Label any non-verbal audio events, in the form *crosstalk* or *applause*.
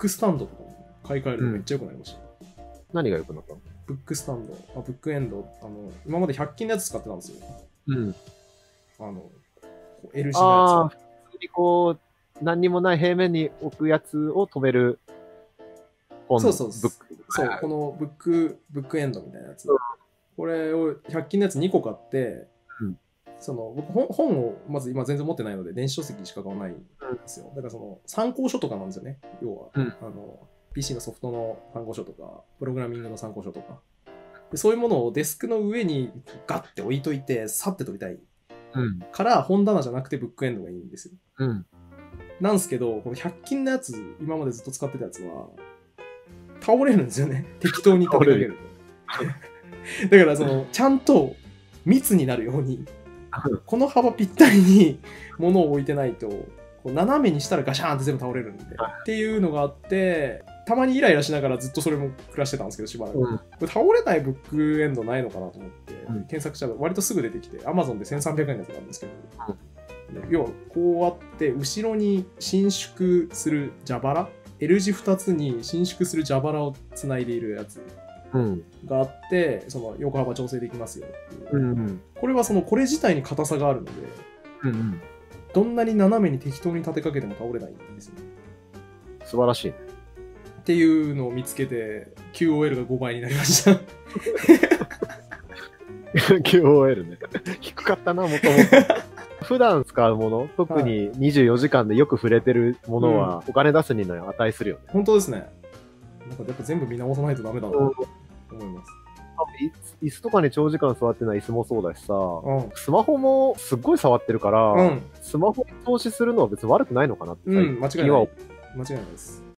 ブックスタンドとかも買い替えるのめっちゃ良くなりました。何が良くなったの？ブックスタンド、あブックエンド、あの、今まで100均のやつ使ってたんですよ。うん。あの、こう L 字ああ、のや普通にこう、何にもない平面に置くやつを止める本のそうそうブック。つ。そう、このブック、ブックエンドみたいなやつ。これを100均のやつ2個買って、うんその僕本本をまず今全然持ってないので電子書籍しか買わないんですよ。だからその参考書とかなんですよね、要は。うんあの PC のソフトの参考書とか、プログラミングの参考書とか。でそういうものをデスクの上にガッて置いといて、さって取りたいうん。から本棚じゃなくてブックエンドがいいんですよ。うん。なんですけど、この100均のやつ、今までずっと使ってたやつは、倒れるんですよね。*laughs* 適当に立てかけると。*laughs* だから、その、ちゃんと密になるように、*laughs* この幅ぴったりに物を置いてないと、こう斜めにしたらガシャーンって全部倒れるんで、っていうのがあって、たまにイライラしながらずっとそれも暮らしてたんですけど、しばらく。うん。これ倒れないブックエンドないのかなと思って、うん検索したら割とすぐ出てきて Amazon で1300円のやつなんですけど、要はこうあって後ろに伸縮する蛇腹？L 字2つに伸縮する蛇腹をつないでいるやつうん。があってその横幅調整できますよっていう、うん。これはそのこれ自体に硬さがあるのでうん。どんなに斜めに適当に立てかけても倒れないんですよ素晴らしいね。っていうのを見つけて QOL が5倍になりました *laughs* QOL ね。低かったな、もともと。*laughs* 普段使うもの、特に24時間でよく触れてるものは、お金出すにの値するよね。本当ですねなんかやっぱ全部見直さないとダメだなと思います多分椅子とかに長時間座ってない椅子もそうだしさ、うんスマホもすっごい触ってるから、うんスマホに投資するのは別に悪くないのかなってうん、間違いない。今間違いないです。